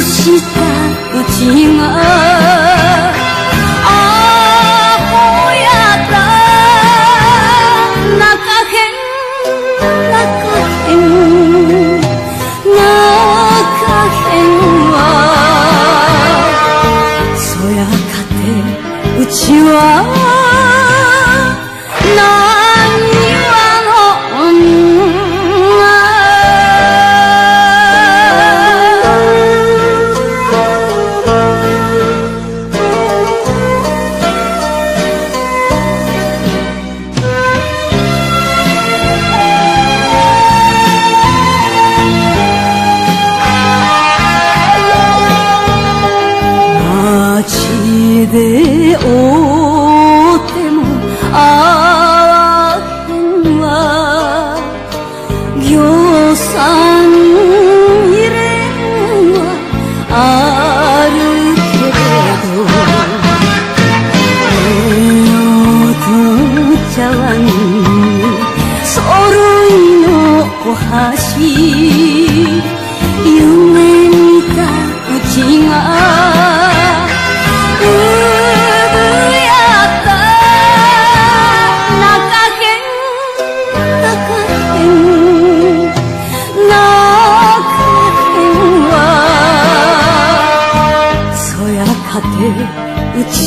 したうちがアホやった泣かへん泣かへん泣かへんわそやかてうちは何街で会うてもあわへんわぎょうさん入れんはあるけれどええおと茶碗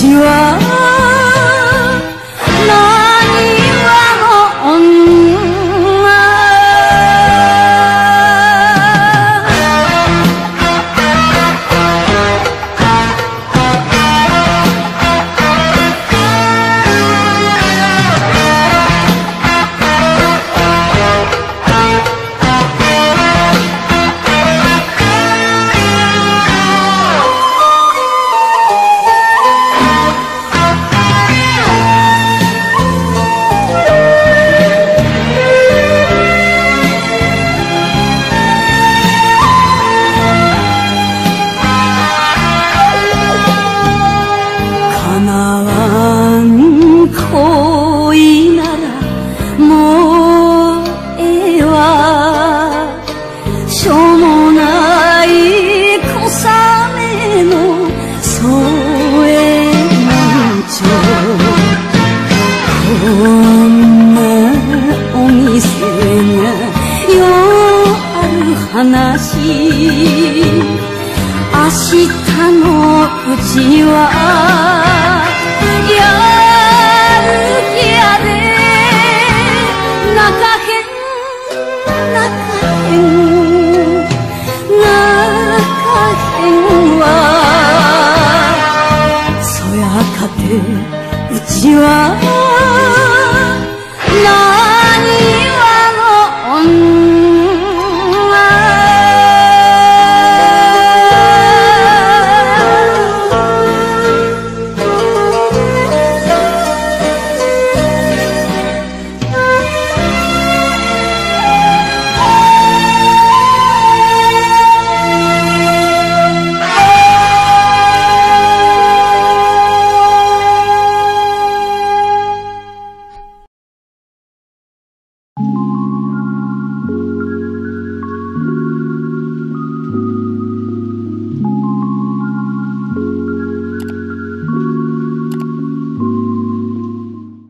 てちはやる気やで泣かへん泣かへん泣かへんわそやかてうちは